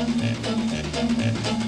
えっ?